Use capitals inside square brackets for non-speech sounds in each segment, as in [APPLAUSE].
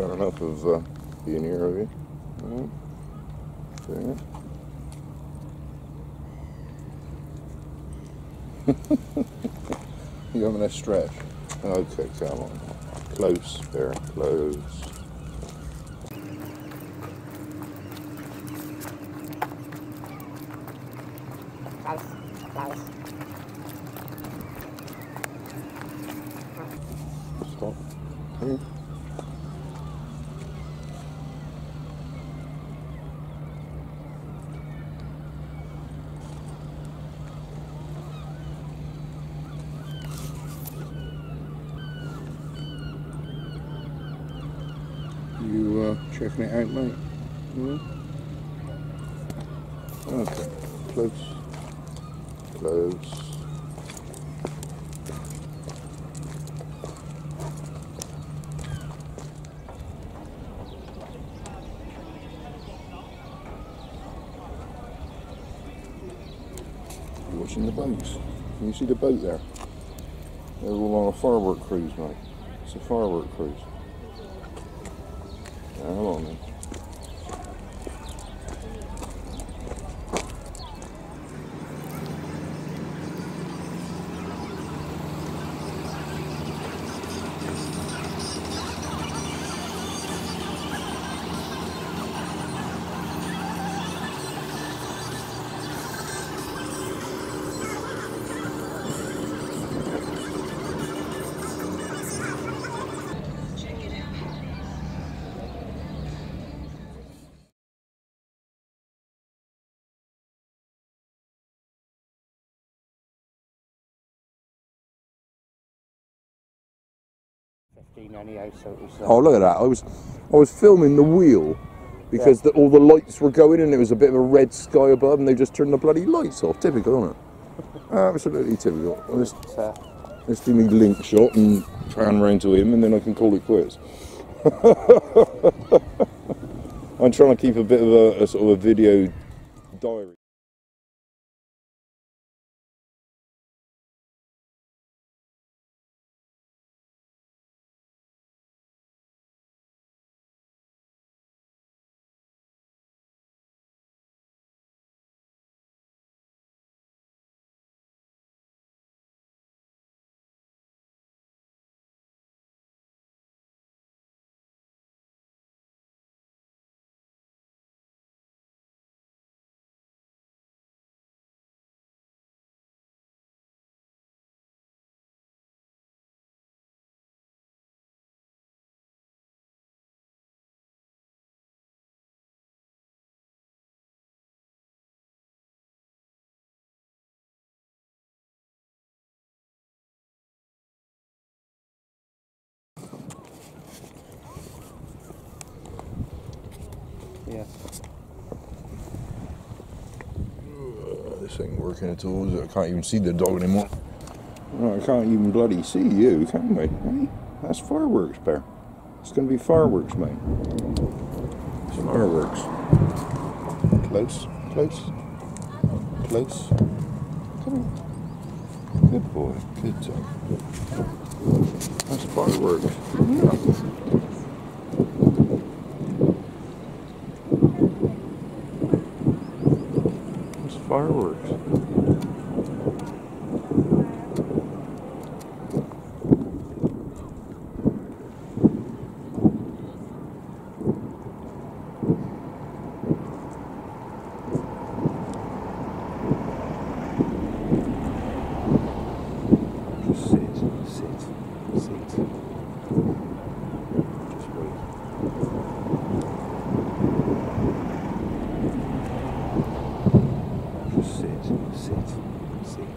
Got enough of uh, being here, have you? Mm. [LAUGHS] you having a stretch? Okay, come on. Close there, close. Close, close. Stop. Here. Checking it out, mate? Hmm? Okay. Close. Close. Watching the boats. Can you see the boat there? They're all on a firework cruise, mate. It's a firework cruise. oh, look at that! I was, I was filming the wheel because yeah. the, all the lights were going and it was a bit of a red sky above, and they just turned the bloody lights off. Typical, isn't it? [LAUGHS] Absolutely typical. Let's, let's do me link shot and pan round to him, and then I can call it quits. [LAUGHS] I'm trying to keep a bit of a, a sort of a video diary. Yeah. This ain't working at all. I can't even see the dog anymore. No, I can't even bloody see you, can we? Hey, that's fireworks, Bear. It's going to be fireworks, mate. It's fireworks. Close, close, close. Come on. Good boy. Good job. That's fireworks. Yeah. Fireworks. Just sit, sit, sit.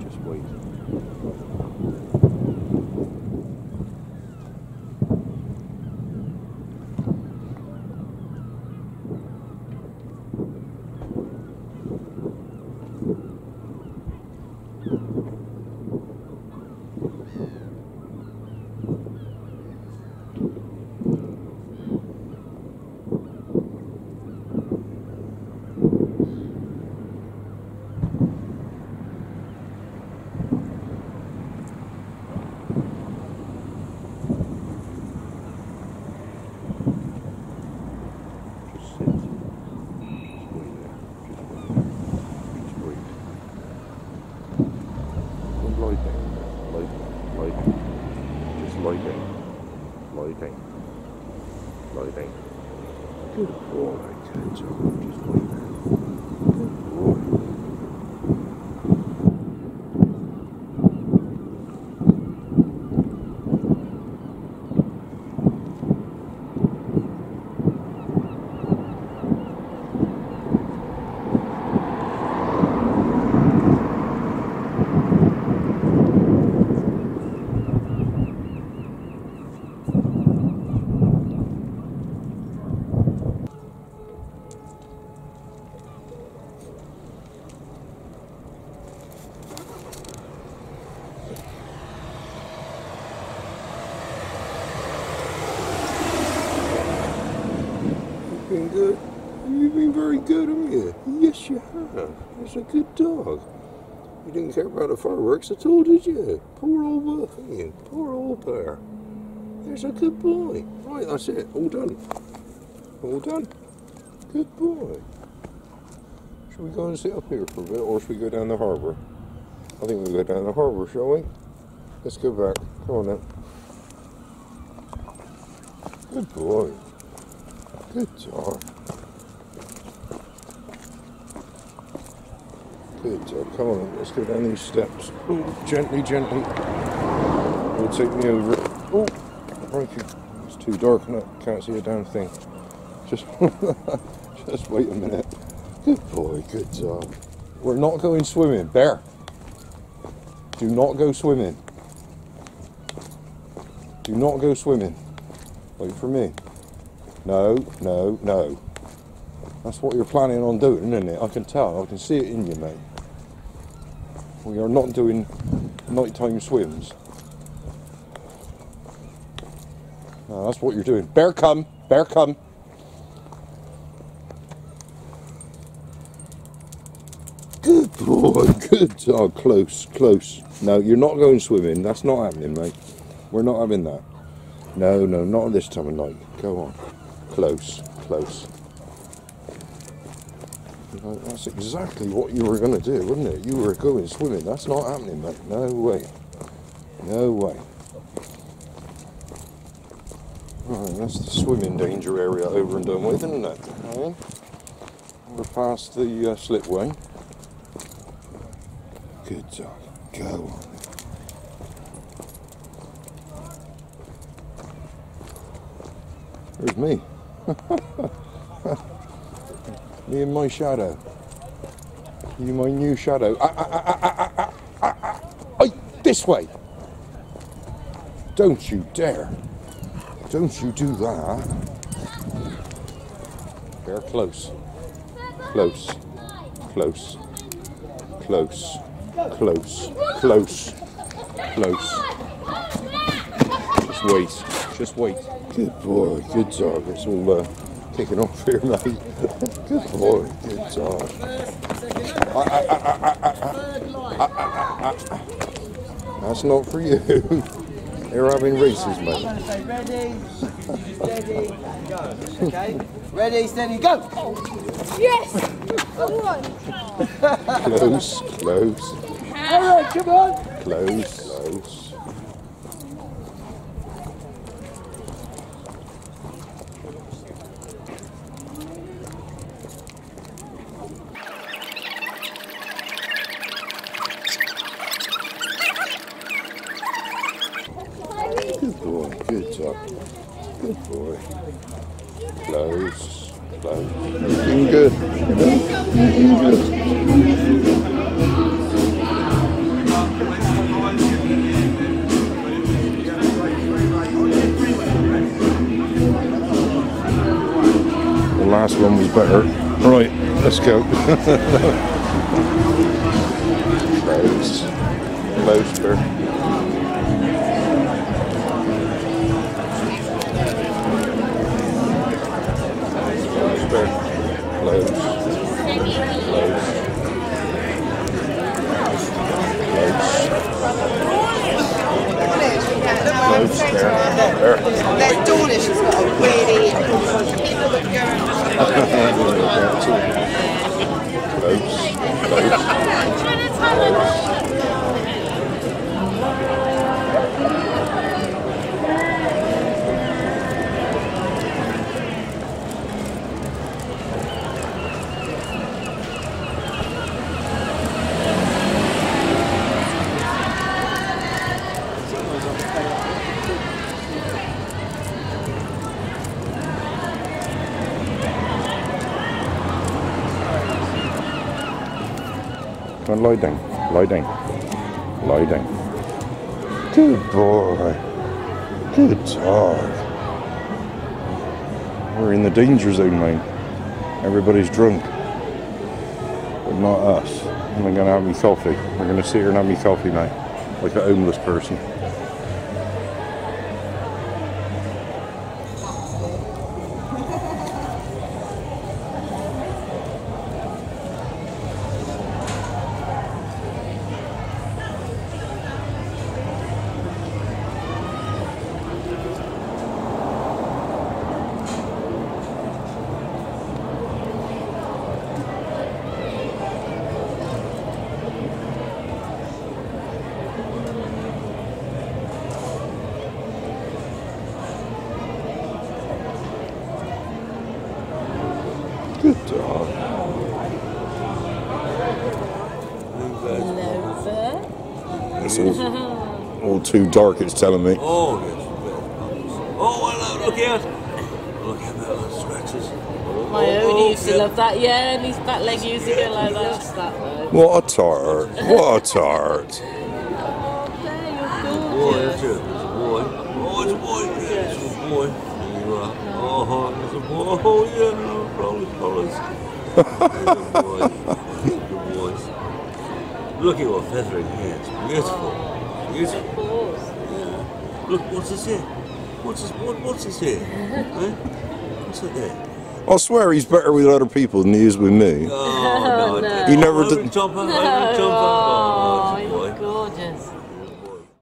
Just wait. Just sit. Lighting. Just lighting. Lighting. Lighting. Good boy. Job. Just lighting. Good, you? Yes, you have. That's a good dog. You didn't care about the fireworks at all, did you? Poor old Buffy. Poor old bear. There's a good boy. Right, that's it. All done. All done. Good boy. Should we go and sit up here for a bit, or should we go down the harbour? I think we'll go down the harbour, shall we? Let's go back. Come on then. Good boy. Good job. Good oh, job. Come on, let's go down these steps. Ooh, gently, gently. It'll take me over. Oh, crikey. It's too dark and I can't see a damn thing. Just, [LAUGHS] just wait a minute. Good boy, good job. We're not going swimming. Bear. Do not go swimming. Do not go swimming. Wait for me. No, no, no. That's what you're planning on doing, isn't it? I can tell. I can see it in you, mate. We are not doing nighttime swims. No, that's what you're doing. Bear come. Bear come. Good boy. Good dog. Close, close. No, you're not going swimming. That's not happening, mate. We're not having that. No, no, not at this time of night. Go on. Close, close. That's exactly what you were going to do, wasn't it? You were going swimming. That's not happening, mate. No way. No way. Right, that's the swimming danger area over and done with, isn't it? Right. We're past the uh, slipway. Good dog. Go on. There's me. [LAUGHS] me and my shadow. You my new shadow. Ah, ah, ah, ah, ah, ah. Oi, this way. Don't you dare. Don't you do that. Bear close. Close. Close. Close. Close. Close. Close. Just wait. Just wait. Good boy. Good dog. It's all uh, kicking off here, mate. [LAUGHS] Good boy. Good dog. Ah. That's not for you. [LAUGHS] They're having races, mate. Okay, ready, steady, go. Okay? Ready, steady, go! Yes! Close, close, Alright, come on! close, close. Good boy, good job. Good boy. Close, close. Looking good. You know? Looking good. The last one was better. Right, let's go. [LAUGHS] Close. Close, Close, bear. Close. Close. Close. Close, bear. Bear. There's Dawlish has got a really on, lie down. Lie down. Lie down. Good boy. Good dog. We're in the danger zone, mate. Everybody's drunk. But not us. And we're gonna have me coffee. We're gonna sit here and have me coffee, mate. Like a homeless person. Good dog. Lover. It's all, all too dark, it's telling me. Oh, yes. Oh, hello, look out. Look at those scratches. My Oh, own used to yeah. love that. Yeah, and his back leg used to go like that. that though. What a tart. What a tart. Boy, that's it. Boy. Oh, it's a boy. Yeah, it's a boy. You are. Oh, it's a boy. Oh, yeah, no, roll collars. [LAUGHS] There's a boy. Good boys. Look at your feathering hair. It's beautiful. Beautiful. Of course. Yeah. Look, what's this here? What's this? What, what's this here? [LAUGHS] eh? What's that there? I swear he's better with other people than he is with me. [LAUGHS] Oh, no. no. He never oh, did- Jumper, oh, jumper. Oh,